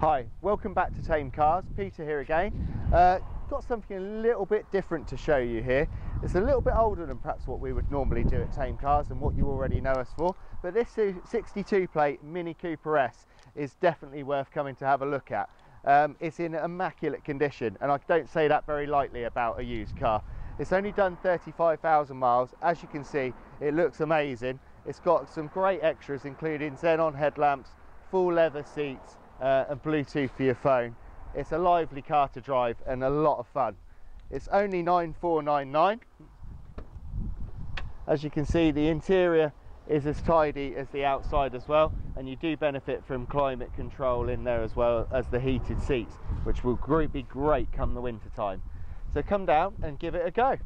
Hi, welcome back to Thame Cars. Peter here again. Uh, got something a little bit different to show you here. It's a little bit older than perhaps what we would normally do at Thame Cars and what you already know us for. But this 62 plate Mini Cooper S is definitely worth coming to have a look at. Um, it's in immaculate condition and I don't say that very lightly about a used car. It's only done 35,000 miles. As you can see, it looks amazing. It's got some great extras including xenon headlamps, full leather seats, uh, and Bluetooth for your phone. It's a lively car to drive and a lot of fun. It's only 9499. As you can see, the interior is as tidy as the outside as well, and you do benefit from climate control in there as well as the heated seats, which will be great come the winter time. So come down and give it a go.